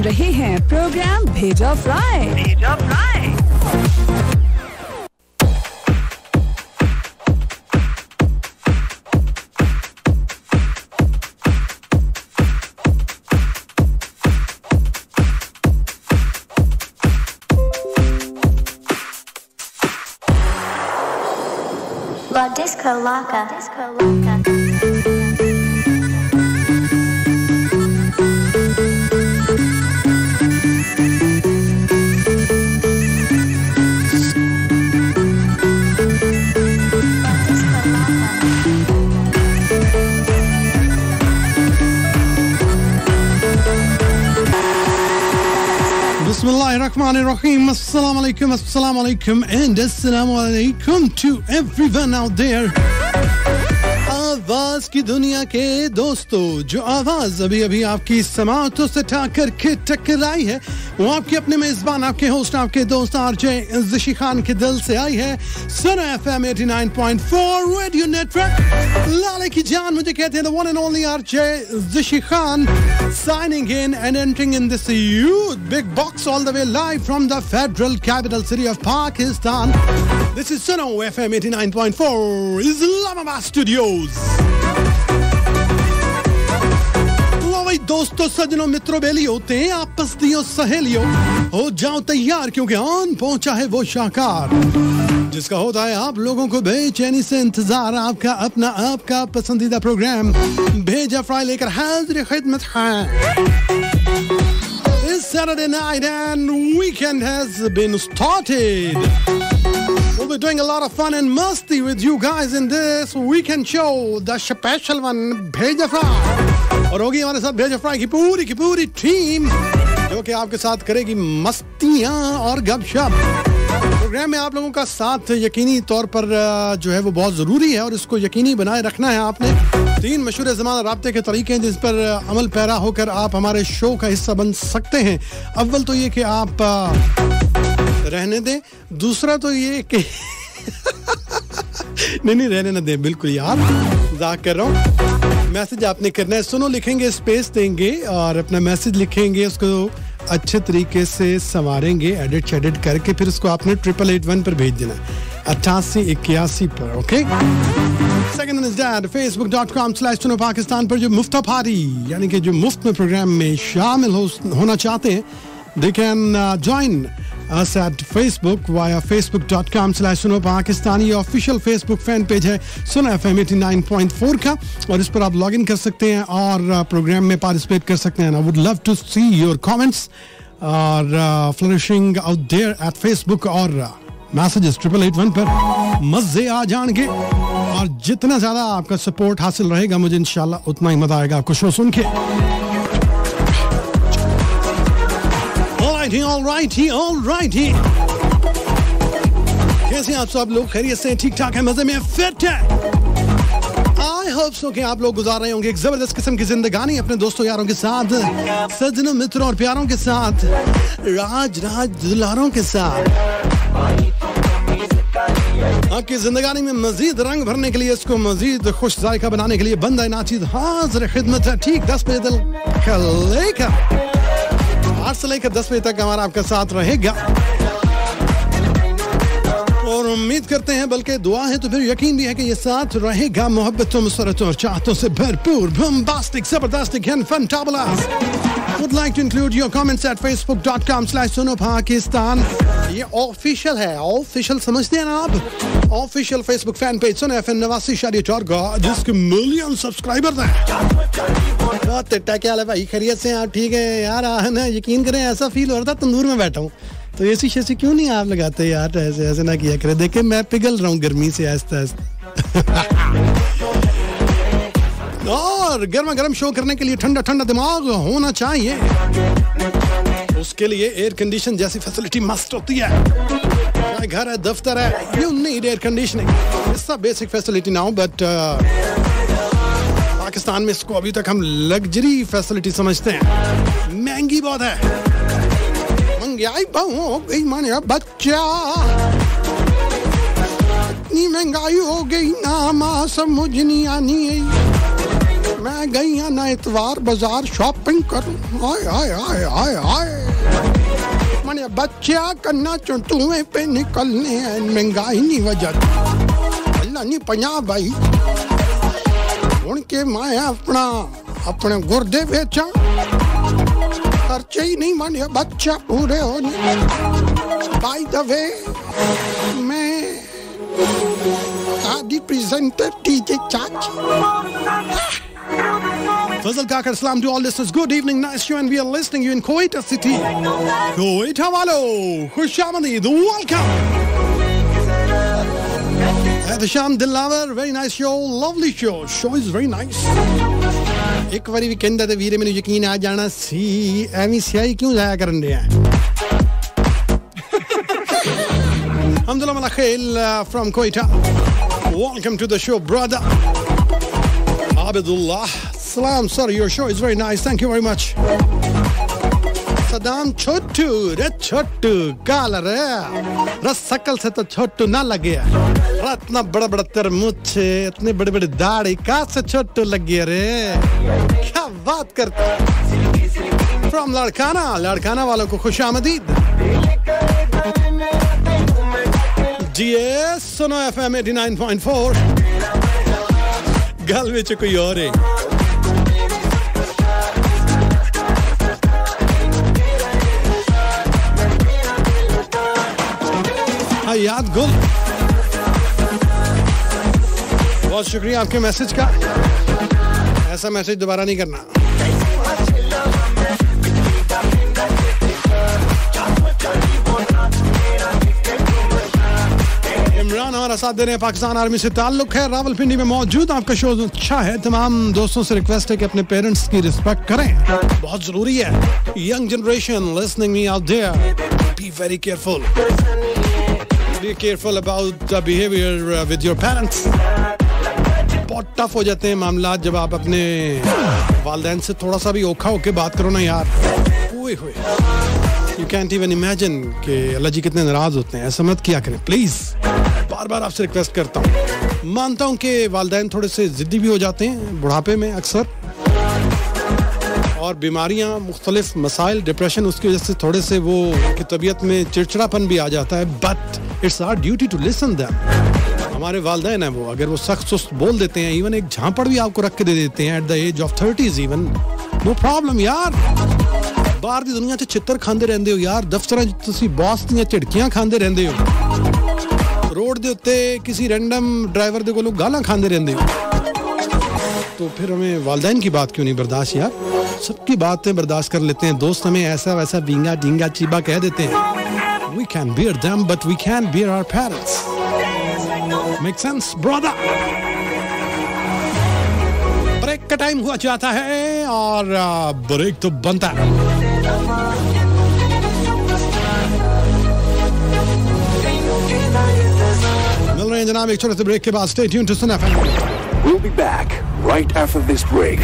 सुन रहे हैं program Bheja Fry Bheja Fry La Disco Laka. Disco Laka. Rahim. Assalamu alaikum, assalamu alaikum, and assalamu alaikum to everyone out there. आवाज़ की दुनिया के दोस्तों जो आवाज़ अभी अभी आपकी समातों से ठाकर के टकराई है वो आपके अपने मेजबान आपके होस्ट आपके दोस्त आरजे जिशी खान के दिल से आई है Suno F M eighty nine point four radio network लाले की जान मुझे कहते हैं one and only RJ Jishi Khan signing in and entering in this huge big box all the way live from the federal capital city of Pakistan. This is Suno FM 89.4 Islamabad Studios. वही दोस्तों सजनों मित्रों बेली होते आपस दियो सहेलियों। हो जाओ तैयार क्योंकि आन पहुँचा है वो शाकार जिसका होता है आप लोगों को बेचैनी से इंतज़ार आपका अपना आपका पसंदीदा प्रोग्राम भेजा फ्राई लेकर हाजिर खिदमत है इस Saturday night and weekend has been started We'll be doing a lot of fun and musty with you guys in this weekend show, the special one, Bheja और होगी हमारे साथ भेज फ्राई की पूरी की पूरी टीम जो कि आपके साथ करेगी मस्तियाँ और गपशप। प्रोग्राम में आप लोगों का साथ यकीनी तौर पर जो है वो बहुत ज़रूरी है और इसको यकीनी बनाए रखना है आपने। तीन मशहूर जमान रबते के तरीके हैं जिस पर अमल पैरा होकर आप हमारे शो का हिस्सा बन सकते हैं। अव्वल तो ये कि आप रहने दें। दूसरा तो ये कि नहीं नहीं, रहने ना दें। बिल्कुल यार कर रहा हूँ। मैसेज आपने करना है। सुनो लिखेंगे स्पेस देंगे और अपना मैसेज लिखेंगे उसको अच्छे तरीके से संवारेंगे एडिट शेडिट करके फिर उसको आपने ट्रिपल एट वन पर भेज देना अट्ठासी इक्यासी पर okay Facebook dot com slash Suno Pakistan पर जो मुफ्ता पारी यानी कि जो मुफ़्त में प्रोग्राम में शामिल हो, होना चाहते हैं can uh, join us at Facebook via facebook.com slash Suno Pakistan official Facebook fan page है सुनो एफ़ एम का। और इस पर आप लॉग इन कर सकते हैं और प्रोग्राम में पार्टिसिपेट कर सकते हैं। I would love to see your comments और flourishing out there at Facebook और मैसेजेस ट्रिपल एट वन पर मज़े आ जाएँगे। और जितना ज़्यादा आपका सपोर्ट हासिल रहेगा, मुझे इंशाल्लाह उतना ही मज़ा आएगा आपको शो सुन के। Alrighty, alrighty, alrighty. कैसे हैं आप सब लोग खैरियत से हैं? ठीक ठाक है? मज़े में फिट है? आई होप सो कि आप लोग गुजार रहे होंगे एक ज़बरदस्त किस्म की जिंदगानी अपने दोस्तों यारों के साथ सज्जनों मित्रों और प्यारों के साथ राज राज दुलारों के साथ। आपकी जिंदगानी में मजीद रंग भरने के लिए इसको मजीद खुश जायका बनाने के लिए बंदा नाचीद हाजिर खिदमत है। ठीक दस बजे दिल लेकर आठ से लेकर दस बजे तक हमारा आपका साथ रहेगा। उम्मीद करते हैं, बल्कि दुआ है तो फिर यकीन भी है कि ये साथ रहेगा। मोहब्बतों मसरतों और चाहतों से भरपूर comments at facebook.com ये ऑफिशियल है ऑफिशियल समझते हैं ना आप? Official Facebook fan page F नवासी शादी चार जिसके मिलियन सब्सक्राइबर्स हैं। टिट्टा क्या है भाई, खैरियत से आप ठीक है? यार ना, यकीन करें, ऐसा फील हो रहा था, तंदूर में बैठा हूँ। तो ऐसी शैसी क्यों नहीं आप लगाते यार? ऐसे ऐसे ना किया करे। देखे, मैं पिघल रहा हूँ गर्मी से आहिस्ता आहिस्ता। और गर्मा गर्म शो करने के लिए ठंडा ठंडा दिमाग होना चाहिए। उसके लिए एयर कंडीशन जैसी फैसिलिटी मस्त होती है। घर है, दफ्तर है यू नीड एयर कंडीशनिंग इसका बेसिक फैसिलिटी ना हो बट पाकिस्तान में इसको अभी तक हम लग्जरी फैसिलिटी समझते हैं। महँगी बहुत है। बहुत हो गई माने बच्चा इतनी महँगाई हो गई ना माँ समझ नहीं आनी है मैं गई हाँ ना इतवार बाज़ार शॉपिंग करूँ हाय हाय हाय हाय हाय मैंने बच्चा करना चुटुए पे निकलने हैं महँगाई नहीं वजह अल्लाह नहीं पया भाई हूँ के मैं अपना अपने गुर्दे बेचा खर्चे ही नहीं माने बच्चा पूरे होने बाय द वे मैं आदि प्रेजेंटर डीजे चाची Fazal Kakar, salam to all listeners. Good evening, nice show, and we are listening you in Kuwait City. Kuwait Hawalo, Khushamani, welcome. At the Sham Dilaver, very nice show, lovely show. Show is very nice. ਇੱਕ ਵਾਰੀ ਵੀ ਕਹਿੰਦਾ ਤੇ ਵੀਰੇ ਮੈਨੂੰ ਯਕੀਨ ਆ ਜਾਣਾ ਸੀ ਐਵੇਂ ਸਿਆਹੀ ਕਿਉਂ ਜ਼ਾਇਆ ਕਰਨ ਰਿਹਾ Alhamdulillah Malakhail uh, from Quetta. Welcome to the show, brother. Abdullah. Salam, sorry, your show is very nice. Thank you very much. Saddam Chhotu रे छोटू काल रे। रस सकल से तो छोटू ना लगे। रे इतना बड़ा बड़ा तेरे मुझे इतने बड़े बड़े दाढ़ी कहा से छोटू लगी रे? क्या बात करते फ्रॉम लड़काना लड़काना वालों को खुश आमदीद। जी Suno F M eighty nine point four. गल में कोई और है। हयात गुल बहुत शुक्रिया आपके मैसेज का। ऐसा मैसेज दोबारा नहीं करना। इमरान हमारा साथ दे रहे हैं, पाकिस्तान आर्मी से ताल्लुक है। रावलपिंडी में मौजूद आपका शो अच्छा है। तमाम दोस्तों से रिक्वेस्ट है कि अपने पेरेंट्स की रिस्पेक्ट करें। बहुत ज़रूरी है। Young generation listening me out there be very careful be careful about the behavior uh, with your parents. बहुत टफ हो जाते हैं मामला जब आप अपने वालदेन से थोड़ा सा भी ओखा होके बात करो ना यार। हुए हुए। यू कैंट इवन इमेजिन कि अल्लाह जी कितने नाराज़ होते हैं। ऐसा मत किया करें प्लीज़ बार बार आपसे रिक्वेस्ट करता हूँ। मानता हूँ कि वालदेन थोड़े से जिद्दी भी हो जाते हैं बुढ़ापे में अक्सर। और बीमारियाँ मुख्तलिफ़ मसाइल डिप्रेशन उसकी वजह से थोड़े से वो की तबीयत में चिड़चिड़ापन भी आ जाता है। But it's our duty to listen them हमारे वालदेन है वो अगर वो सख्त सुस्त बोल देते हैं इवन एक झांपड़ भी आपको रख के दे देते हैं at the age of thirties even no problem यार ਬਾਹਰ ਦੀ ਦੁਨੀਆ 'ਚ ਛਿੱਤਰ ਖਾਂਦੇ ਰਹਿੰਦੇ ਹੋ ਯਾਰ ਦਫ਼ਤਰਾਂ 'ਚ ਤੁਸੀਂ ਬੌਸ ਦੀਆਂ ਝਿੜਕੀਆਂ ਖਾਂਦੇ ਰਹਿੰਦੇ ਹੋ ਰੋਡ ਦੇ ਉੱਤੇ ਕਿਸੇ ਰੈਂਡਮ ਡਰਾਈਵਰ ਦੇ ਕੋਲੋਂ ਗਾਲਾਂ ਖਾਂਦੇ ਰਹਿੰਦੇ ਹੋ तो फिर हमें वालदेन की बात क्यों नहीं बर्दाश्त यार सबकी बातें बर्दाश्त कर लेते हैं दोस्त हमें ऐसा वैसा बींगा डींगा चीबा कह देते हैं We can bear them but we can bear our parents make sense brother break का टाइम हुआ जाता है और ब्रेक तो बनता है मिल रहे हैं जनाब एक छोटे से ब्रेक के बाद stay tune to Suno FM We'll be back right after this break.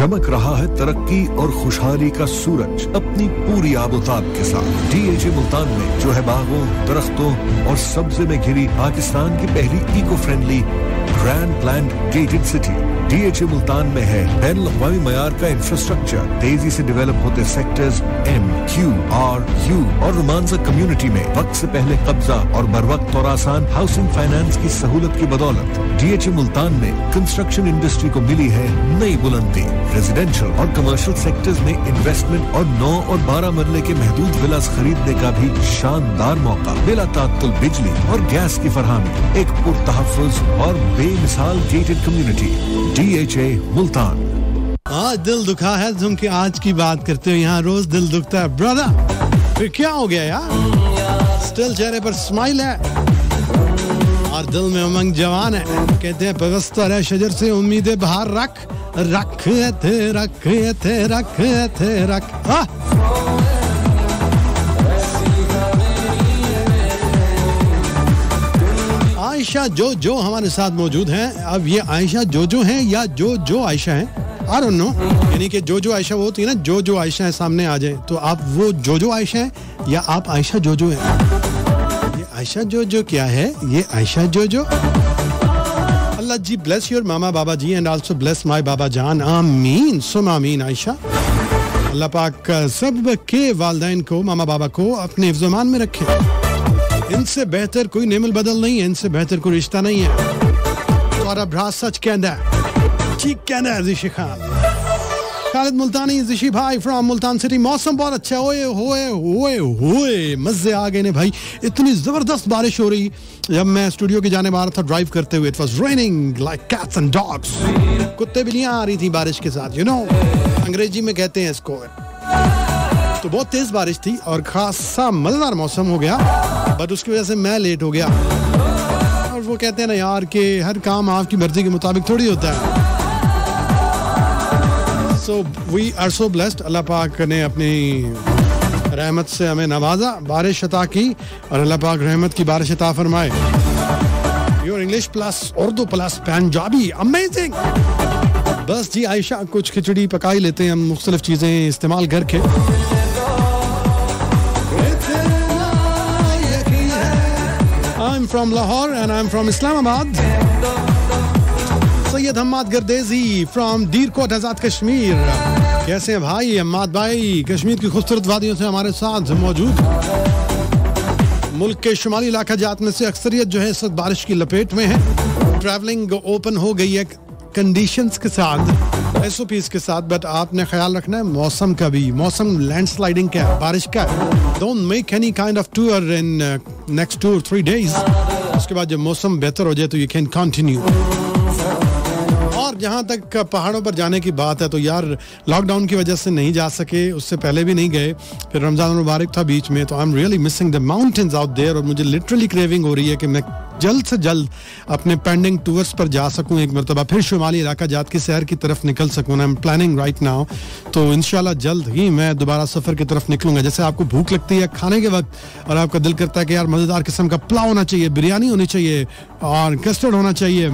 चमक रहा है तरक्की और खुशहाली का सूरज अपनी पूरी आबोताब के साथ। डीएचए मुल्तान में जो है बागों, दरख्तों और सब्जे में घिरी पाकिस्तान की पहली eco friendly grand plan gated city DHA Multan में है बैन अवी मैार का इंफ्रास्ट्रक्चर तेज़ी से डेवलप होते sectors M Q R U और रोमांसा कम्युनिटी में वक्त से पहले कब्जा और बर वक्त और आसान हाउसिंग फाइनेंस की सहूलत की बदौलत डीएचए मुल्तान में कंस्ट्रक्शन इंडस्ट्री को मिली है नई बुलंदी. रेजिडेंशियल और कमर्शियल सेक्टर्स में इन्वेस्टमेंट और नौ और बारह मरले के महदूद विलास खरीदने का भी शानदार मौका. बिला तात्तुल बिजली और गैस की फरहमी. एक पुरतहफ़ुज और बेमिसाल गेटेड कम्युनिटी डीएचए मुल्तान। आज दिल दुखा है, तुम कि आज की बात करते हो, यहाँ रोज दिल दुखता है ब्रदर फिर क्या हो गया यार? स्टिल चेहरे पर स्माइल है। और दिल में उमंग जवान है। कहते हैं पवस्ता है शजर से उम्मीदें बाहर रख। रख थे रख थे रख थे, रख। आ! आयशा, जो जो हमारे साथ मौजूद हैं, अब ये आयशा जो जो हैं या जो जो आयशा हैं? डोंट नो यानी कि जो जो आयशा वो होती है ना जो जो आयशा है सामने आ जाए तो आप वो जो जो आयशा हैं या आप आयशा जो जो हैं? ये आयशा जो जो क्या है? ये आयशा जो जो Allah ji bless your mama, baba ji, and also bless my baba जान. आमीन. सुम आमीन, आयशा. अल्लाह पाक, सब के वालदेन को मामा बाबा को अपने हिफ्जमान में रखे। इनसे बेहतर कोई नेमल बदल नहीं है इनसे बेहतर कोई रिश्ता नहीं है। और अब भरा सच कहना ठीक कहना है ऋषि खान। खालिद मुल्तानी ऋषि भाई फ्रॉम मुल्तान सिटी मौसम बहुत अच्छा ओए होए होए होए मज़े आ गए ने भाई। इतनी ज़बरदस्त बारिश हो रही। जब मैं स्टूडियो के जाने वाला था ड्राइव करते हुए it was raining like cats and dogs कुत्ते बिल्लियाँ आ रही थी बारिश के साथ यू you नो know, अंग्रेज़ी में कहते हैं इसको। तो बहुत तेज बारिश थी और खासा मज़ेदार मौसम हो गया बट उसकी वजह से मैं लेट हो गया। और वो कहते हैं ना यार कि हर काम आपकी मर्ज़ी के मुताबिक थोड़ी होता है। So we are so blessed Allah पाक ने अपनी रहमत से हमें नवाजा, बारिश अता की और अल्लाह पाक रहमत की बारिश अता फरमाए। Your English plus Urdu plus Punjabi amazing बस जी, आयशा, कुछ खिचड़ी पका ही लेते हैं, हम मुख्तलिफ़ चीज़ें इस्तेमाल करके। From Lahore and I'm from Islamabad. Syed Hammad Gardezi from Dhirkot Azad Kashmir. कैसे हैं भाई, हम्माद भाई? कश्मीर की खूबसूरत वादियों से हमारे साथ मौजूद। मुल्क के शुमाली इलाका जात में से अक्सरियत जो है इस वक्त बारिश की लपेट में है। ट्रैवलिंग ओपन हो गई है कंडीशंस के साथ एस के साथ बट आपने ख्याल रखना है, मौसम का भी। मौसम लैंडस्लाइडिंग का बारिश का don't make any kind of tour in next two three days उसके बाद जब मौसम बेहतर हो जाए तो यू कैन कंटिन्यू और जहाँ तक पहाड़ों पर जाने की बात है तो यार लॉकडाउन की वजह से नहीं जा सके, उससे पहले भी नहीं गए, फिर रमज़ान मुबारक था बीच में तो I am really missing the mountains out there और मुझे लिटरली क्रेविंग हो रही है कि मैं जल्द से जल्द अपने पेंडिंग टूर्स पर जा सकूँ एक मरतबा। फिर शुमाली इलाका जात की शहर की तरफ़ निकल सकूँ। I am planning right now तो इनशाला जल्द ही मैं दोबारा सफ़र की तरफ़ निकलूँगा। जैसे आपको भूख लगती है खाने के वक्त, और आपका दिल करता है कि यार मज़ेदार किस्म का पुलाव होना चाहिए, बिरयानी होनी चाहिए, और कस्टर्ड होना चाहिए।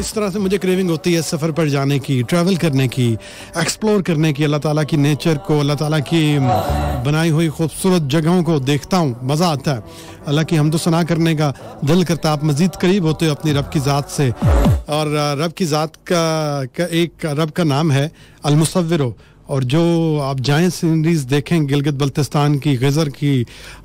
इस तरह से मुझे क्रेविंग होती है सफ़र पर जाने की ट्रैवल करने की एक्सप्लोर करने की। अल्लाह ताला की नेचर को, अल्लाह ताला की बनाई हुई खूबसूरत जगहों को देखता हूँ। मज़ा आता है। अल्लाह की हम तो सना करने का दिल करता आप मज़ीद करीब होते हो अपनी रब की ज़ात से। और रब की ज़ात का, का एक रब का नाम है अलमुसविर और जो आप जाएँ सीनरीज देखें गिलगित बल्तिस्तान की गज़र की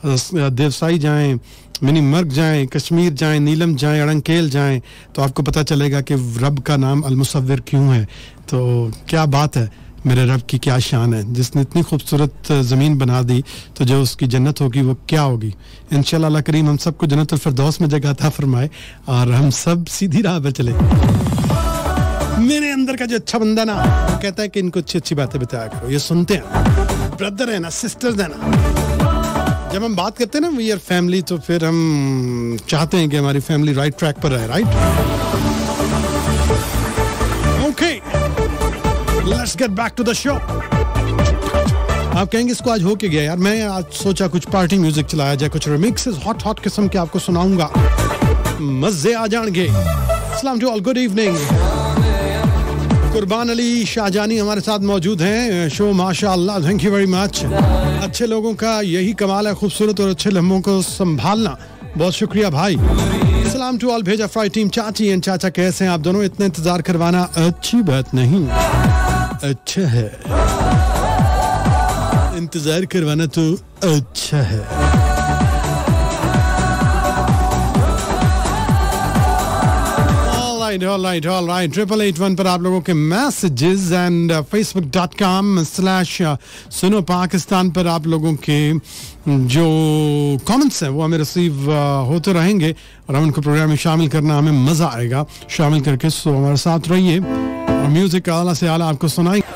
देवसाई जाएँ मिनी मर्ग जाएँ कश्मीर जाएँ नीलम जाएँ अड़ंकेल जाएँ तो आपको पता चलेगा कि रब का नाम अलमुसविर क्यों है। तो क्या बात है। मेरे रब की क्या शान है? जिसने इतनी खूबसूरत ज़मीन बना दी तो जो उसकी जन्नत होगी, वो क्या होगी? इन अल्लाह करीम, हम सबको जन्नत फिरदौस में जगह था फरमाए और हम सब सीधी राह पर चले। मेरे अंदर का जो अच्छा बंदा ना, वो कहता है कि इनको अच्छी अच्छी बातें बताया करो। ये सुनते हैं। ब्रदर है ना सिस्टर्स है ना। जब हम बात करते हैं ना वी आर फैमिली तो फिर हम चाहते हैं कि हमारी फैमिली राइट ट्रैक पर रहे right let's get back to the show आप कहेंगे इसको आज हो के गया यार? मैं आज सोचा कुछ पार्टी म्यूज़िक चलाया जाए, कुछ रिमिक्सेस हॉट हॉट किस्म के आपको सुनाऊँगा। मज़े आ जाएँगे। अस्सलाम टू ऑल गुड इवनिंग कुर्बान अली शाहजानी हमारे साथ मौजूद हैं। शो, माशाल्लाह थैंक यू वेरी मच अच्छे लोगों का यही कमाल है, खूबसूरत और अच्छे लम्हों को संभालना। बहुत शुक्रिया भाई। सलाम to all Bheja fry team चाची एंड चाचा कैसे हैं? आप दोनों इतने इंतज़ार करवाना अच्छी बात नहीं। अच्छा है। इंतज़ार करवाना तो अच्छा है। ट्रिपल एट वन पर आप लोगों के messages and Facebook dot com slash Suno Pakistan पर आप लोगों के जो कमेंट्स हैं, वो हमें रिसीव होते रहेंगे और हम उनको प्रोग्राम में शामिल करना हमें मज़ा आएगा। शामिल करके सो हमारे साथ रहिए। और म्यूज़िक आला से आला आपको सुनाएँगे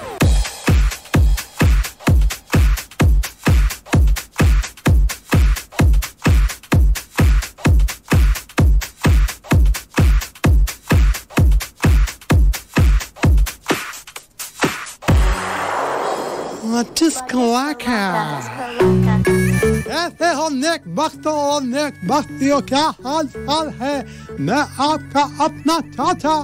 ऐसे हो नेक बख्तो और नेक बख्तियों क्या हाल हाल है? मैं आपका अपना चाचा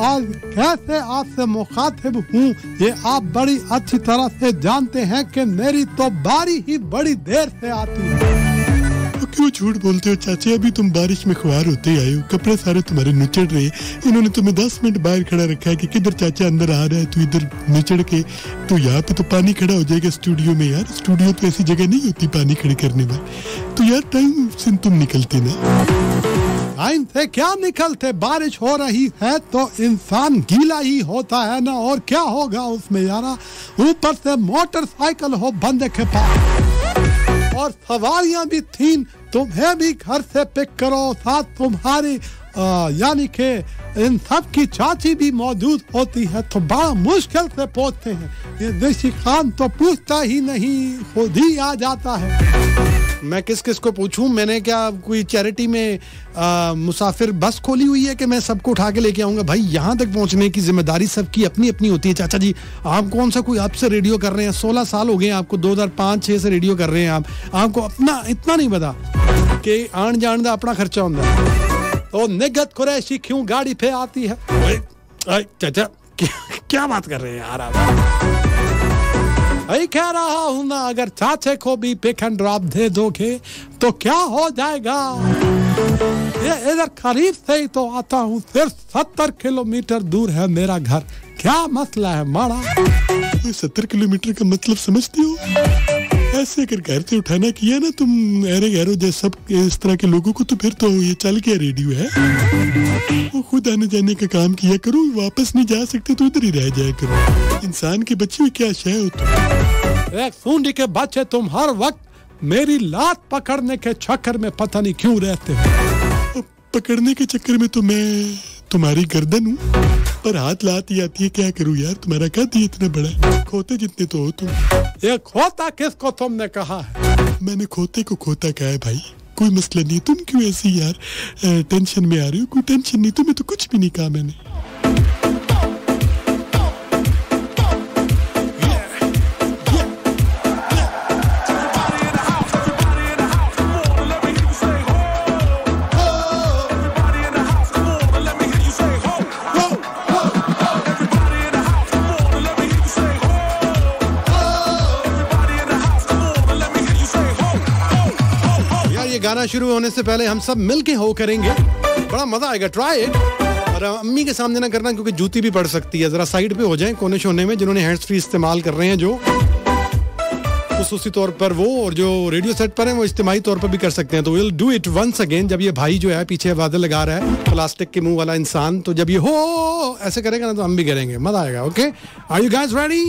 और कैसे आपसे मुखातिब हूँ ये आप बड़ी अच्छी तरह से जानते हैं कि मेरी तो बारी ही बड़ी देर से आती है। क्यों झूठ बोलते हो चाचे? अभी तुम बारिश में खुआर होते आए हो। कपड़े सारे तुम्हारे निचड़ रहे इन्होंने तुम्हें दस मिनट बाहर खड़ा रखा है कि किधर चाचा अंदर आ रहा है, तू इधर निचड़ के। तो यहाँ पे तो पानी खड़ा हो जाएगा स्टूडियो में यार। स्टूडियो तो ऐसी जगह नहीं होती पानी खड़ी करने में। तो यार टाइम से तुम निकलते ना। टाइम से क्या निकलते? बारिश हो रही है तो इंसान गीला ही होता है ना? और क्या होगा उसमें यारा? ऊपर से मोटरसाइकिल हो बंदे के पास। और सवारियाँ भी थीं, तुम्हें भी घर से पिक करो, साथ तुम्हारी यानी कि इन सब की चाची भी मौजूद होती है तो बड़ा मुश्किल से पहुँचते हैं। ये देशी खान तो पूछता ही नहीं खुद ही आ जाता है। मैं किस किस को पूछूँ? मैंने क्या कोई चैरिटी में आ, मुसाफिर बस खोली हुई है कि मैं सबको उठा के लेके आऊँगा? भाई यहाँ तक पहुँचने की ज़िम्मेदारी सबकी अपनी अपनी होती है चाचा जी। आप कौन सा कोई आपसे रेडियो कर रहे हैं? सोलह साल हो गए हैं आपको 2005-6 से रेडियो कर रहे हैं आप। आपको अपना इतना नहीं पता कि आन जान का अपना खर्चा होता तो निगत कुरैशी क्यों गाड़ी पे आती है? चाचा क्या, क्या बात कर रहे हैं यार आप? वही कह रहा हूँ ना अगर चाचे को भी पिक एंड ड्रॉप दे दोगे तो क्या हो जाएगा? ये इधर करीब से ही तो आता हूँ सिर्फ़ सत्तर किलोमीटर दूर है मेरा घर। क्या मसला है माड़ा? सत्तर किलोमीटर का मतलब समझती हो? ऐसे अगर घर से उठाना किया ना तुम अरे गैरो जैसे सब इस तरह के लोगों को तो फिर तो ये चल के रेडियो है। वो खुद आने जाने का काम किया करो वापस नहीं जा सकते तो इधर ही रह जाया करो। इंसान के बच्चे में क्या शय हो तुम? सूंडी के बच्चे तुम हर वक्त मेरी लात पकड़ने के चक्कर में पता नहीं क्यों रहते हो। पकड़ने के चक्कर में तो मैं तुम्हारी गर्दन हूँ पर हाथ लाती आती है क्या करूँ यार? तुम्हारा कद ही इतना बड़ा है? खोते जितने तो हो तुम। ये खोता किसको तुमने कहा है? मैंने खोते को खोता कहा है भाई। कोई मसला नहीं तुम क्यों ऐसी यार टेंशन में आ रही हो? कोई टेंशन नहीं तुम्हें तो कुछ भी नहीं कहा मैंने। गाना शुरू होने से पहले हम सब मिलके हो करेंगे। बड़ा मज़ा आएगा ट्राई इट और अम्मी के सामने ना करना, क्योंकि जूती भी पड़ सकती है। जरा साइड पे हो जाए कोने शोने में, जिन्होंने हैंड्स फ्री इस्तेमाल कर रहे हैं जो। खसूसी तौर पर वो और जो रेडियो सेट पर है, वो इज्तिमाही तौर पर भी कर सकते हैं। तो will do it once again जब ये भाई जो है पीछे आवाज़ें लगा रहा है प्लास्टिक के मुँह वाला इंसान तो जब ये हो, ऐसे करेगा ना तो हम भी करेंगे। मज़ा आएगा okay are you guys ready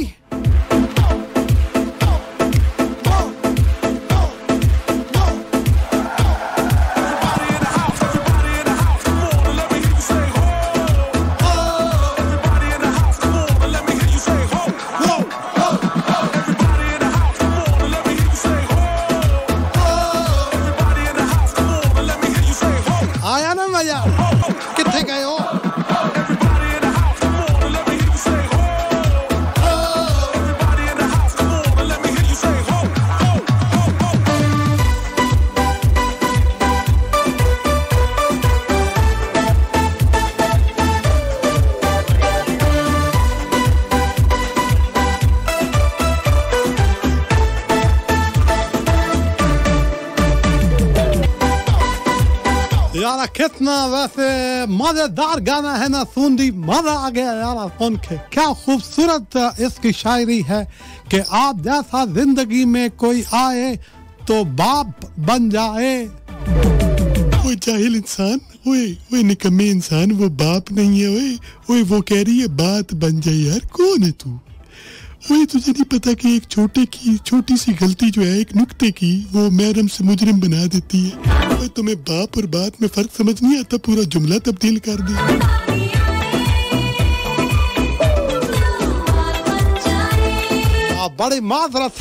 कितना वैसे मज़ेदार गाना है ना सुन दी मज़ा आ गया यार सुन के क्या खूबसूरत इसकी शायरी है कि आप जैसा ज़िंदगी में कोई आए तो बाप बन जाए ओए जाहिल इंसान ओए ओए निकम्मे इंसान वो बाप नहीं है ओए ओए वो कह रही है बात बन जाए यार कौन है तू ओए तुझे नहीं पता कि एक छोटे की छोटी सी गलती जो है एक नुक्ते की वो मैडम से मुजरिम बना देती है। ओए तुम्हें बाप और बात में फ़र्क समझ नहीं आता पूरा जुमला तब्दील कर दिया। आ, बड़ी माजरत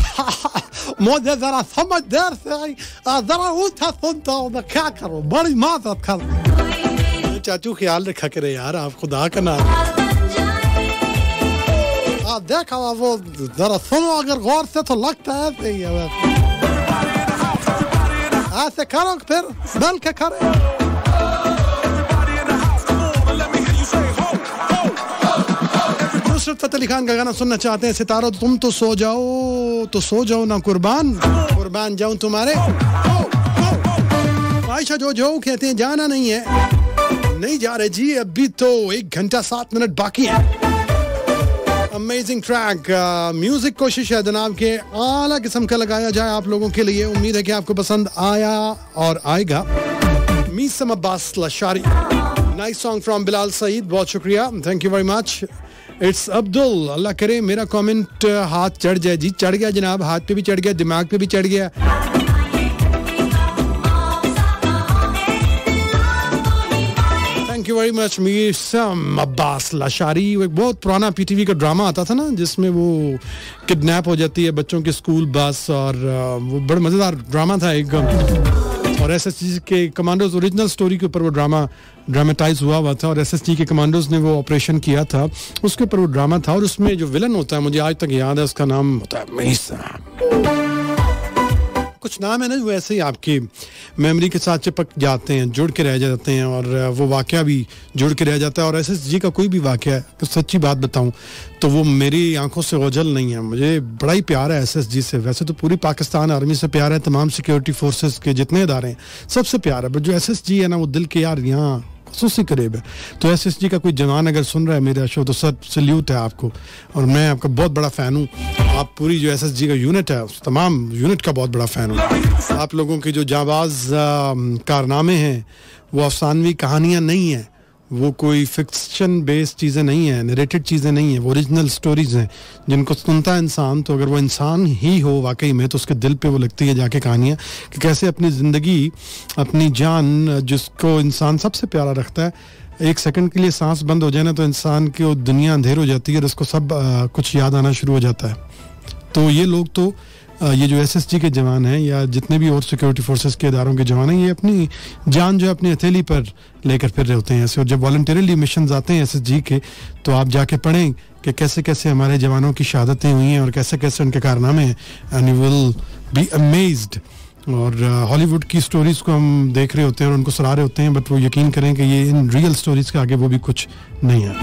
मुझे जरा समझ देर से आई। जरा ऊँचा सुनता हूँ मैं क्या करूँ? बड़ी माजरत कर चाचू ख्याल रखा करे यार आप खुदा का नाम। आ, देखा वो जरा सुनो अगर गौर से तो लगता है ऐसे ही है वैसे। ऐसे करो फिर मिल के करे नुसरत खान का गाना सुनना चाहते हैं सितारो तुम तो सो जाओ तो सो जाओ ना कुर्बान कुर्बान जाऊँ तुम्हारे आयशा जो जो कहते हैं जाना नहीं है नहीं जा रहे जी अभी तो एक घंटा सात मिनट बाकी है अमेजिंग ट्रैक म्यूज़िक कोशिश है जनाब के। आला किस्म का लगाया जाए आप लोगों के लिए। उम्मीद है कि आपको पसंद आया और आएगा। Meesam Abbas Lashari. Nice song from Bilal Saeed, बहुत शुक्रिया। Thank you very much it's Abdul Allah करे, मेरा कमेंट हाथ चढ़ जाए। जी, चढ़ गया जनाब, हाथ पे भी चढ़ गया, दिमाग पे भी चढ़ गया। वेरी मच मीर अब्बास लाशारी एक बहुत पुराना पीटीवी का ड्रामा आता था ना, जिसमें वो किडनैप हो जाती है बच्चों की स्कूल बस और वो बड़ा मज़ेदार ड्रामा था एक। और एस एस जी के कमांडोज ओरिजिनल स्टोरी के ऊपर वो ड्रामा ड्रामेटाइज हुआ हुआ था और एस एस जी के कमांडोज ने वो ऑपरेशन किया था। उसके ऊपर वो ड्रामा था और उसमें जो विलन होता है, मुझे आज तक याद है, उसका नाम होता है कुछ नाम है ना जो ऐसे ही आपके मेमोरी के साथ चिपक जाते हैं, जुड़ के रह जाते हैं और वो वाक़ भी जुड़ के रह जाता है। और एस जी का कोई भी वाक़ सच्ची बात बताऊँ तो वो मेरी आँखों से ओझल नहीं है। मुझे बड़ा ही प्यार है एस एस जी से। वैसे तो पूरी पाकिस्तान आर्मी से प्यार है, तमाम सिक्योरिटी फोर्सेज़ के जितने इदारे हैं, सबसे प्यार है। बट जो एस एस जी है ना, वो दिल के यार यहाँ खसूसी करीब है। तो एस एस जी का कोई जवान अगर सुन रहा है मेरा शो तो सर, सल्यूट है आपको। और मैं आपका बहुत बड़ा फ़ैन हूँ। आप पूरी जो एस एस जी का यूनिट है, उस तमाम यूनिट का बहुत बड़ा फ़ैन हूँ। आप लोगों के जो जाबाज कारनामे हैं, वो अफसानवी कहानियाँ नहीं हैं। वो कोई फिक्शन बेस्ड चीज़ें नहीं हैं नरेटेड चीज़ें नहीं हैं वो ओरिजिनल स्टोरीज हैं जिनको सुनता है इंसान तो अगर वो इंसान ही हो वाकई में तो उसके दिल पे वो लगती है जाके कहानियाँ कि कैसे अपनी ज़िंदगी अपनी जान जिसको इंसान सबसे प्यारा रखता है एक सेकंड के लिए सांस बंद हो जाए ना तो इंसान की दुनिया अंधेर हो जाती है और उसको सब आ, कुछ याद आना शुरू हो जाता है। तो ये लोग तो ये जो एसएसजी के जवान हैं या जितने भी और सिक्योरिटी फोर्सेस के इदारों के जवान हैं ये अपनी जान जो है अपनी हथेली पर लेकर फिर रहे होते हैं ऐसे। और जब वॉल्टरली मिशन आते हैं एसएसजी के तो आप जाके पढ़ें कि कैसे कैसे हमारे जवानों की शहादतें हुई हैं और कैसे कैसे उनके कारनामे हैं। And you will be amazed और हॉलीवुड की स्टोरीज को हम देख रहे होते हैं और उनको सराह रहे होते हैं बट वो यकीन करें कि ये इन रियल स्टोरीज के आगे वो भी कुछ नहीं है।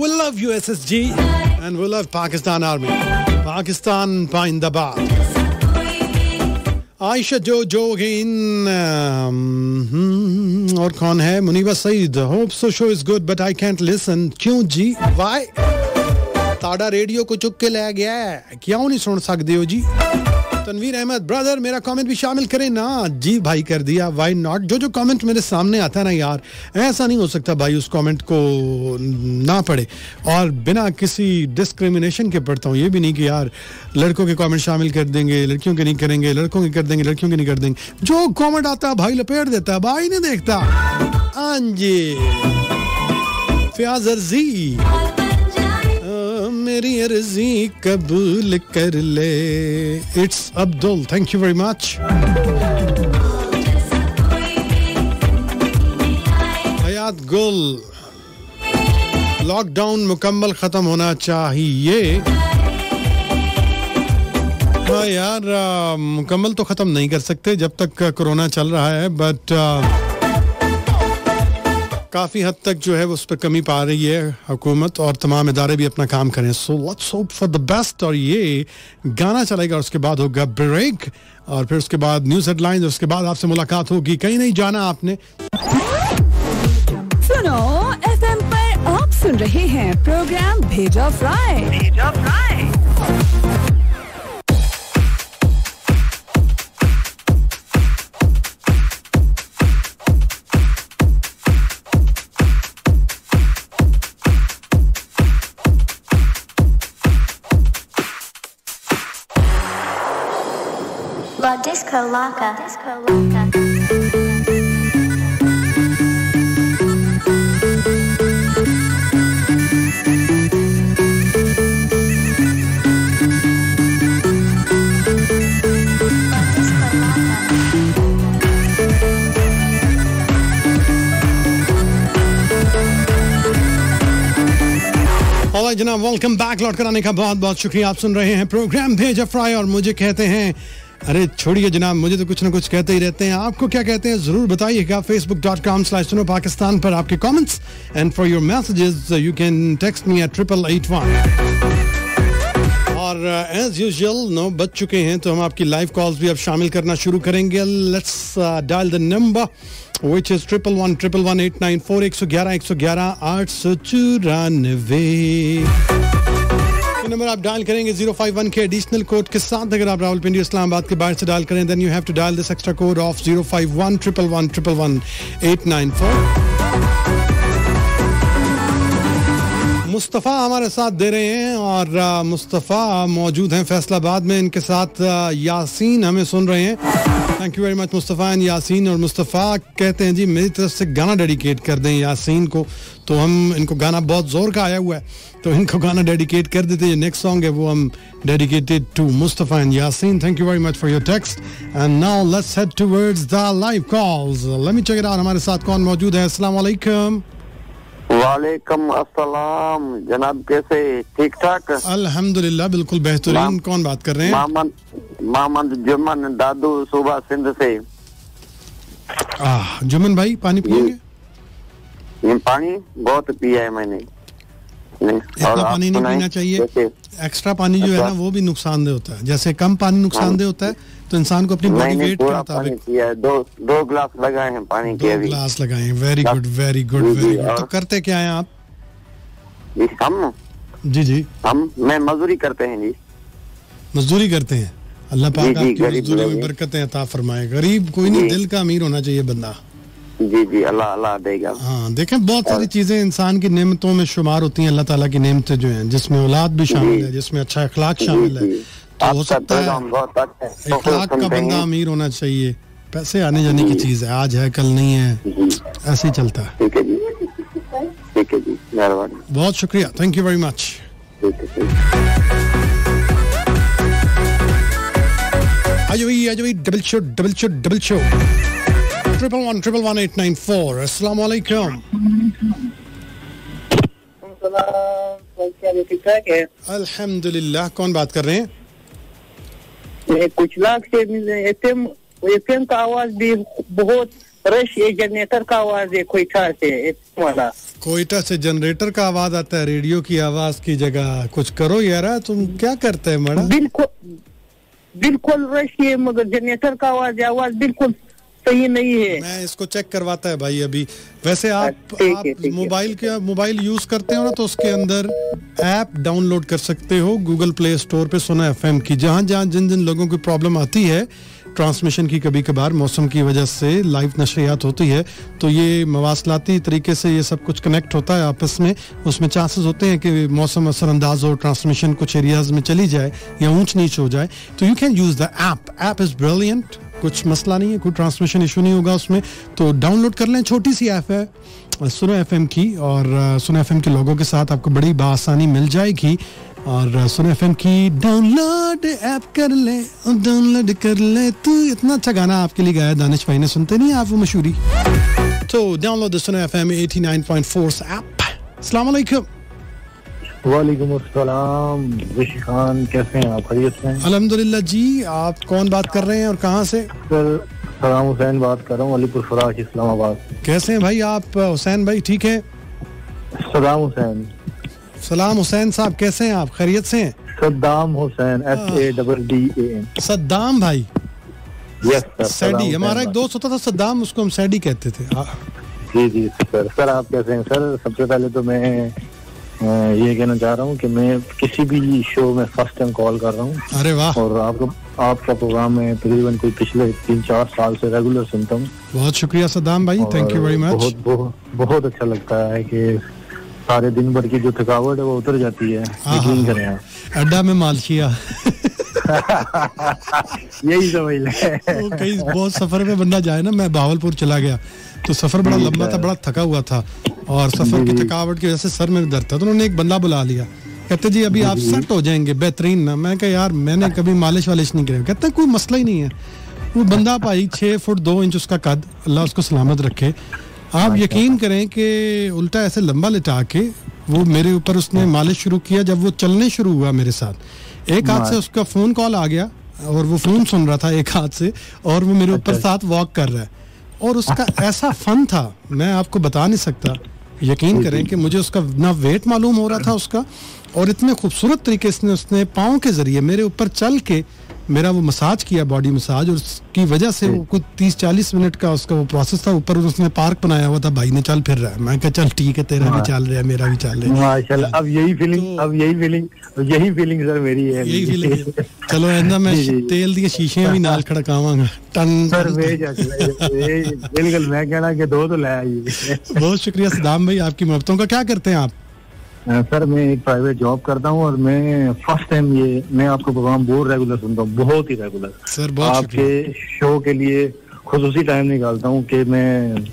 We love you SSG and we love Pakistan Army. Pakistan पाइंदाबाद। Ayesha जो जो इन और कौन है? Muneeba Saeed hope so show is good but I can't listen क्यों जी? वाई ताड़ा रेडियो को चुक के लै गया है। क्यों नहीं सुन सकते हो जी? तनवीर अहमद ब्रदर मेरा कमेंट भी शामिल करें। ना, जी भाई कर दिया वाई नॉट जो जो कमेंट मेरे सामने आता है ना यार, ऐसा नहीं हो सकता भाई उस कमेंट को ना पढ़े। और बिना किसी डिस्क्रिमिनेशन के पढ़ता हूँ, ये भी नहीं कि यार, लड़कों के कमेंट शामिल कर देंगे, लड़कियों के नहीं करेंगे, लड़कों के कर देंगे, लड़कियों के नहीं कर देंगे। जो कॉमेंट आता है, भाई लपेट देता है, भाई नहीं देखता। हाँ जी। फयाज अर्जी। मेरी अर्जी कबूल कर ले। It's Abdul thank you very much Hayat Gul lockdown मुकम्मल खत्म होना चाहिए। हाँ यार मुकम्मल तो खत्म नहीं कर सकते जब तक कोरोना चल रहा है बट काफ़ी हद तक जो है उस पर कमी पा रही है हुकूमत और तमाम इदारे भी अपना काम करें। So let's hope for the best और ये गाना चलेगा उसके बाद होगा ब्रेक और फिर उसके बाद न्यूज़ हेडलाइंस उसके बाद आपसे मुलाकात होगी। कहीं नहीं जाना आपने। सुनो एफएम पर आप सुन रहे हैं program Bheja fry Bheja fry La Disco Laka. Disco Laka. जनाब वेलकम बैक लौट कर आने का बहुत बहुत शुक्रिया आप सुन रहे हैं प्रोग्राम भेजा फ्राई और मुझे कहते हैं अरे छोड़िए जनाब, मुझे तो कुछ ना कुछ कहते ही रहते हैं। आपको क्या कहते हैं? ज़रूर बताइएगा Facebook dot com slash Suno Pakistan पर आपके comments and for your messages you can text me at triple eight one और एज यूजुअल नौ बज चुके हैं तो हम आपकी लाइव कॉल्स भी अब शामिल करना शुरू करेंगे। Let's dial the number which is triple one triple one eight nine four एक सौ ग्यारह, एक सौ ग्यारह, आठ सौ चौरानवे। नंबर आप डायल करेंगे ज़ीरो फाइव वन के एडिशनल कोड के साथ अगर आप राहुल पिंडी इस्लामाबाद के बाहर से डायल करें then you have to dial this extra code of zero five one triple one triple one eight nine four Mustafa हमारे साथ दे रहे हैं और मुस्तफ़ा मौजूद हैं फैसलाबाद में। इनके साथ यासीन हमें सुन रहे हैं। Thank you very much Mustafa and Yasin. और मुस्तफ़ा कहते हैं, जी, मेरी तरफ़ से गाना डेडिकेट कर दें यासीन को। तो हम, इनको गाना बहुत ज़ोर का आया हुआ है। तो इनको गाना डेडिकेट कर देते हैं। नेक्स्ट सॉन्ग है, वो हम dedicated to Mustafa and Yasin. Thank you very much for your text and now let's head towards the live calls let me check it out हमारे साथ कौन मौजूद है? अस्सलाम वालेकुम वालेकुम अस्सलाम। जनाब कैसे? ठीक ठाक अल्हम्दुलिल्लाह बिल्कुल बेहतरीन। कौन बात कर रहे हैं? मामन मामन जुमन दादू सुबह सिंध से। आह, जुमन भाई पानी पिएँगे? पानी बहुत पिया है मैंने। इतना और पानी नहीं पीना चाहिए। एक्स्ट्रा पानी जो है ना अच्छा। वो भी नुकसानदेह होता है। जैसे कम पानी नुकसानदेह होता है तो इंसान को अपनी बॉडी वेट के मुताबिक दो दो ग्लास लगाए हैं पानी के दो अभी। ग्लास लगाए हैं। Very good very good very good तो करते क्या हैं आप? हम? जी जी। हम मैं मजदूरी करते हैं जी। मजदूरी करते हैं? अल्लाह पाक आपकी मजदूरी में बरकतें अता फरमाए। गरीब कोई नहीं दिल का अमीर होना चाहिए बंदा। जी जी अल्लाह अल्लाह देगा। हाँ देखें बहुत सारी चीज़ें इंसान की नेमतों में शुमार होती हैं अल्लाह ताला की नेमतें जो हैं जिसमें औलाद भी शामिल है जिसमें अच्छा अखलाक शामिल है। तो हो सकता है तो इखलाक का बंदा अमीर होना चाहिए। पैसे आने जाने की चीज़ है आज है कल नहीं है। ऐसे ही चलता है। बहुत शुक्रिया। थैंक यू वेरी मच आज भाई आज भाई double show double show double show triple one triple one eight nine four अस्सलाम वालेकुम है अल्हम्दुलिल्लाह कौन बात कर रहे हैं? कुछ लाख से एफएम एफएम का आवाज़ भी बहुत रश ये जनरेटर का आवाज़ है कोई था से वाला। कोयटा से जनरेटर का आवाज़ आता है रेडियो की आवाज़ की जगह। कुछ करो यार तुम क्या करते हैं मैडम? बिल्कुल बिल्कुल रश है मगर जनरेटर का आवाज़ आवाज़ बिल्कुल सही नहीं है। मैं इसको चेक करवाता है भाई अभी। वैसे आप आप मोबाइल के मोबाइल यूज़ करते हो ना तो उसके अंदर ऐप डाउनलोड कर सकते हो गूगल प्ले स्टोर पे सुना एफएम की। जहाँ जहाँ जिन जिन लोगों की प्रॉब्लम आती है ट्रांसमिशन की कभी कभार मौसम की वजह से लाइव नशरियात होती है तो ये मवासलाती तरीके से ये सब कुछ कनेक्ट होता है आपस में। उसमें चांसेस होते हैं कि मौसम असरअंदाज हो ट्रांसमिशन कुछ एरियाज़ में चली जाए या ऊंच नीच हो जाए। तो you can use the app app is brilliant कुछ मसला नहीं है, कोई ट्रांसमिशन इशू नहीं होगा उसमें। तो डाउनलोड कर लें, छोटी सी ऐप है, सुनो एफएम की और सुनो एफ़ के लोगों के साथ आपको बड़ी बासानी मिल जाएगी। और सुनो एफ़ की डाउनलोड ऐप कर ले डाउनलोड कर ले। तू इतना अच्छा गाना आपके लिए गाया, दानिश भाई ने, सुनते नहीं आप वो मशहूरी? तो download Suno F M eighty nine point four app अस्सलाम वालेकुम अस्सलाम। ऋषि खान कैसे हैं आप? खैरियत से अल्हम्दुलिल्लाह जी आप कौन बात कर रहे हैं और कहाँ से? सर सलाम हुसैन बात कर रहा हूँ अलीपुर फराश इस्लामाबाद। कैसे हैं भाई आप? हुसैन भाई ठीक है? सदाम हुसैन। सलाम हुसैन साहब कैसे हैं आप? खैरियत से हैं? Saddam Hussain S A double D A N Saddam भाई। यस सर सैडी हमारा एक दोस्त होता था सद्दाम उसको हम सैडी कहते थे। जी जी सर सर आप कैसे हैं? सर सबसे पहले तो मैं अ, ये कहना चाह रहा हूँ कि मैं किसी भी शो में फ़र्स्ट टाइम कॉल कर रहा हूँ। अरे वाह। और आपका आपका प्रोग्राम मैं तकरीबन कोई पिछले तीन चार साल से रेगुलर सुनता हूँ। बहुत शुक्रिया सदाम भाई थैंक यू वेरी मच बहुत बहुत बहुत अच्छा लगता है कि सारे दिन भर की जो थकावट है वो उतर जाती है। हाँ, यकीन हाँ। करें आप। अड्डा में मालशिया। यही समझ ले। तो कहीं बहुत सफ़र में बंदा जाए ना मैं भावलपुर चला गया तो सफ़र बड़ा लंबा था बड़ा थका हुआ था और सफ़र की थकावट की वजह से सर में दर्द था तो उन्होंने एक बंदा बुला लिया। कहते जी अभी आप सेट हो जाएँगे बेहतरीन ना। मैं कहा यार मैंने कभी मालिश वालिश नहीं किया कहते कोई मसला ही नहीं है। वो बंदा भाई छः फुट दो इंच उसका कद अल्लाह उसको सलामत रखे। आप यकीन करें कि उल्टा ऐसे लंबा लिटा के वो मेरे ऊपर उसने मालिश शुरू किया जब वो चलने शुरू हुआ मेरे साथ। एक हाथ से उसका फ़ोन कॉल आ गया और वो फ़ोन सुन रहा था एक हाथ से और वो मेरे ऊपर साथ वॉक कर रहा है। और उसका ऐसा फन था मैं आपको बता नहीं सकता। यकीन करें कि मुझे उसका ना वेट मालूम हो रहा था उसका और इतने खूबसूरत तरीके से उसने पाँव के ज़रिए मेरे ऊपर चल के मेरा वो मसाज किया बॉडी मसाज और उसकी वजह से वो हम्म। कुछ तीस चालीस मिनट का उसका वो प्रोसेस था। ऊपर उसने पार्क बनाया हुआ था भाई ने चल फिर रहा है। मैं कहा चल ठीक है तेरा भी हाँ। चल रहा है मेरा भी चल रहा है। माशाल्लाह अब यही फीलिंग तो अब यही फीलिंग यही फीलिंग सर मेरी है। यही फीलिंग चलो ऐसा मैं तेल दिए शीशे भी नाल खड़कावांगा। टन सर बिल्कुल मैं कहना कि दो तो ले आइए। बहुत शुक्रिया सदाम भाई आपकी मोहब्बतों का क्या करते हैं आप? सर मैं एक प्राइवेट जॉब करता हूँ और मैं फ़र्स्ट टाइम ये मैं आपका प्रोग्राम बहुत रेगुलर सुनता हूँ बहुत ही रेगुलर सर बहुत आपके शो के लिए खुसूसी टाइम निकालता हूँ कि मैं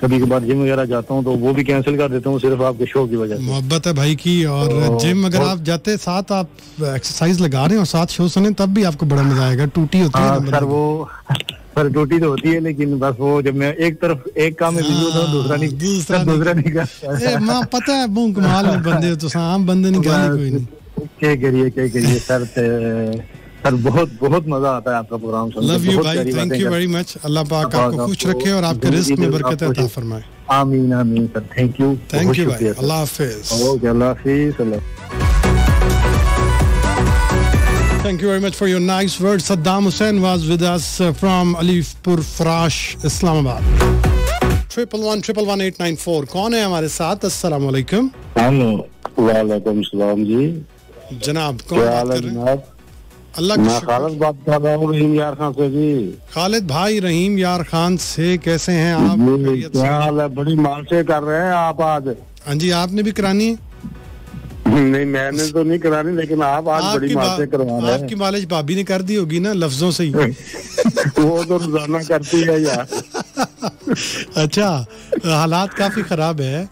कभी कभार जिम वगैरह जाता हूँ तो वो भी कैंसिल कर देता हूँ सिर्फ़ आपके शो की वजह से। मोहब्बत है भाई की और तो जिम अगर आप जाते साथ आप एक्सरसाइज लगा रहे हो और साथ शो सुने तब भी आपको बड़ा मज़ा आएगा टूटी होती है हाँ सर वो सर ड्यूटी तो होती है लेकिन बस वो जब मैं एक तरफ़ एक काम में बिज़ी होता हूँ दूसरा नहीं दूसरा सर, नहीं दूसरा नहीं ए करता माँ पता है बूं कमाल में बंदे हो तुस आम बंदे नहीं गाली कोई नहीं। क्या करिए क्या करिए सर सर बहुत बहुत मज़ा आता है आपका प्रोग्राम सुनकर लव यू भाई thank you very much Allah पाक आपको खुश रखे और आपके रिस्क में बरकत अता फरमाए। आमीन आमीन sir thank you thank you भाई। अल्लाह हाफिज। Okay Allah Hafiz Allah. Thank you very much for your nice words. Saddam Hussein was with us uh, from Alifpur Farash, Islamabad. Triple one triple one eight nine four. कौन है हमारे साथ? अस्सलाम वालेकुम। वालेकुम सलाम जी। जनाब कौन बात कर रहे हैं? अल्लाह मैं खालिद बात कर रहा हूँ रहीम यार खान से जी। खालिद भाई रहीम यार खान से कैसे हैं आप? क्या हाल है? बड़ी मान से कर रहे हैं आप आज। हाँ जी आपने भी करानी है? नहीं मैंने तो नहीं करानी लेकिन आप आज बड़ी आपकी मान से बा- करवा रहे आपकी मालिश भाभी ने कर दी होगी ना लफ्जों से ही हैं। वो तो रोज़ाना करती है यार। अच्छा हालात काफ़ी खराब है।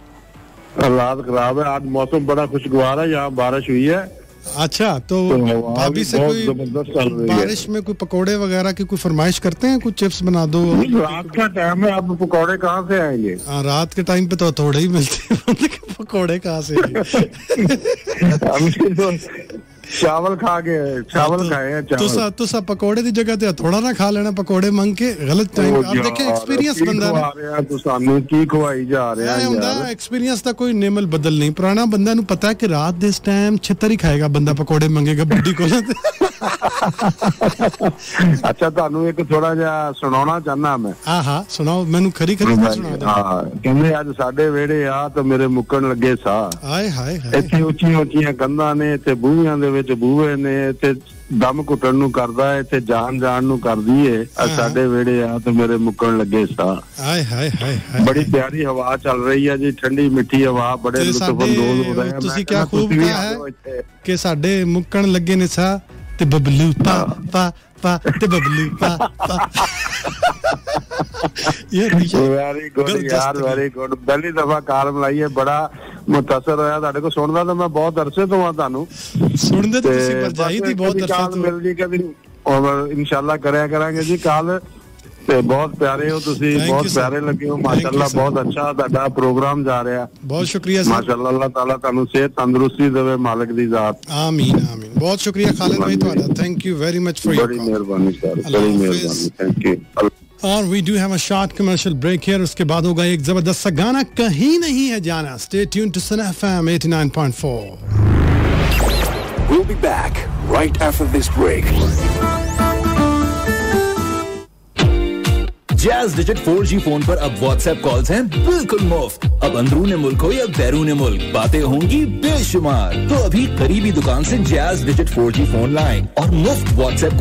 हालात खराब है। आज मौसम बड़ा खुशगवार है यहाँ बारिश हुई है। अच्छा तो तो भाभी से कोई बारिश में कोई पकोड़े वगैरह की कोई फरमाइश करते हैं? कुछ चिप्स बना दो। रात का टाइम है आप पकोड़े कहाँ से आएँगे? हाँ, रात के टाइम पे तो थोड़े ही मिलते हैं। पकोड़े कहाँ से ਚਾਵਲ ਖਾ ਕੇ ਚਾਵਲ ਖਾਏ ਆ ਚਾਵਲ। ਤੁਸੀਂ ਤੁਸੀਂ ਪਕੌੜੇ ਦੀ ਜਗ੍ਹਾ ਤੇ ਥੋੜਾ ਨਾ ਖਾ ਲੈਣਾ ਪਕੌੜੇ ਮੰਗ ਕੇ ਗਲਤ ਟਾਈਮ ਆਪ ਦੇਖੇ ਐਕਸਪੀਰੀਅੰਸ ਬੰਦਾ ਨੇ। ਆ ਰਿਹਾ ਕੀ ਖਵਾਈ ਜਾ ਰਿਹਾ ਯਾਰ ਹੁੰਦਾ ਐਕਸਪੀਰੀਅੰਸ ਦਾ ਕੋਈ ਨਿਮਲ ਬਦਲ ਨਹੀਂ। ਪੁਰਾਣਾ ਬੰਦਾ ਨੂੰ ਪਤਾ ਹੈ ਕਿ ਰਾਤ ਦੇ ਟਾਈਮ ਛਿੱਤਰ ਖਾਏਗਾ ਬੰਦਾ ਪਕੌੜੇ ਮੰਗੇਗਾ ਬੁੱਢੀ ਕੋਲੋਂ ਅੱਛਾ ਤੁਹਾਨੂੰ ਇੱਕ ਥੋੜਾ ਜਿਹਾ ਸੁਣਾਉਣਾ ਚਾਹਨਾ ਮੈਂ। ਆਹਾ ਸੁਣਾਓ ਮੈਨੂੰ ਖਰੀ ਖਰੀ ਨਾ ਸੁਣਾ ਦਿਓ। ਹਾਂ ਕਹਿੰਦੇ ਅੱਜ ਸਾਡੇ ਵਿਹੜੇ ਆ ਤਾਂ ਮੇਰੇ ਮੁੱਕਣ ਲੱਗੇ ਸਾਹ। ਹਾਏ ਹਾਏ ਹਾਏ। ਇੱਥੇ ਉੱਚੀਆਂ ਉੱਚੀਆਂ ਕੰਧਾਂ ਨੇ ਤੇ ਬੂਹਿਆਂ ਦੇ ਵਿੱਚ ਬੂਹੇ ਨੇ ਤੇ ਦਮ ਘੁੱਟਣ ਨੂੰ ਕਰਦਾ ਹੈ ਤੇ ਜਾਨ ਜਾਨ ਨੂੰ ਕਰਦੀ ਏ। ਹਾਂ। ਸਾਡੇ ਵਿਹੜੇ ਆ ਤੇ ਮੇਰੇ ਮੁੱਕਣ ਲੱਗੇ ਸਾਹ। ਹਾਏ ਹਾਏ ਹਾਏ ਹਾਏ। ਬੜੀ ਪਿਆਰੀ ਹਵਾ ਚੱਲ ਰਹੀ ਹੈ ਜੀ ਠੰਡੀ ਮਿੱਠੀ ਹਵਾ ਬੜੇ ਲੁਤਫ ਅੰਦੋਜ਼ ਹੋ ਰਹੇ ਆ। ਤੁਸੀਂ ਕਹਿੰਦਾ ਖੂਬ ਕਿਹਾ ਆ ਹੈ? ਕਿ ਸਾਡੇ ਮੁੱਕਣ ਲੱਗੇ ਨੇ ਸਾਹ। ਤੇ ਬਬਲੂ ਪਾ ਪਾ ਪਾ ਤੇ ਬਬਲੂ ਪਾ ਪਾ ਰਿਸ਼ਾ ਵੈਰੀ ਗੁੱਡ ਯਾਰ ਵੈਰੀ ਗੁੱਡ ਪਹਿਲੀ ਦਫਾ ਕਾਲ ਮਲਾਈ ਹੈ ਬੜਾ ਮੁਤਾਸਰ ਹੋਇਆ ਤੁਹਾਡੇ ਕੋਲ। ਸੁਣਦਾ ਤਾਂ ਮੈਂ ਬਹੁਤ ਅਰਸੇ ਤੋਂ ਆ ਤੁਹਾਨੂੰ। ਸੁਣਦੇ ਤੁਸੀਂ ਪਰਜਾਈ ਦੀ ਬਹੁਤ ਅਰਸੇ ਤੋਂ। ਮਿਲਦੀ ਕਦੀ ਔਰ ਇਨਸ਼ਾਅੱਲਾ ਕਰਿਆ ਕਰਾਂਗੇ ਜੀ ਕਾਲ ਤੇ ਬਹੁਤ ਪਿਆਰੇ ਹੋ ਤੁਸੀਂ ਬਹੁਤ ਪਿਆਰੇ ਲੱਗੇ ਹੋ ਮਾਸ਼ਾਅੱਲਾ ਬਹੁਤ ਅੱਛਾ ਤੁਹਾਡਾ ਪ੍ਰੋਗਰਾਮ ਜਾ ਰਿਹਾ ਬਹੁਤ ਸ਼ੁਕਰੀਆ ਸਰ ਮਾਸ਼ਾਅੱਲਾ ਅੱਲਾਹ ਤਾਲਾ ਤੁਹਾਨੂੰ ਸਿਹਤ ਤੰਦਰੁਸਤੀ ਦੇਵੇ ਮਾਲਕ ਦੀ ਜ਼ਾਤ ਆਮੀਨ ਆਮੀਨ ਬਹੁਤ ਸ਼ੁਕਰੀਆ ਖਾਲਿਦ ਭਾਈ ਤੁਹਾਡਾ thank you very much for your ਬੜੀ ਮਿਹਰਬਾਨੀ ਸਰ ਬੜੀ ਮਿਹਰਬਾਨੀ ਥੈਂਕ ਯੂ और we do have a short commercial break here उसके बाद होगा एक ज़बरदस्त सा गाना कहीं नहीं है जाना stay tune to Sun FM 89.4 We'll be back right after this break. Jazz digit 4G phone पर अब व्हाट्सएप कॉल्स हैं बिल्कुल मुफ़्त। अब अंदरून मुल्क हो या बैरून मुल्क, बातें होंगी बेशुमार। तो अभी करीबी दुकान से जैज डिजिट 4G फ़ोन लाएँ और मुफ़्त व्हाट्सएप कॉल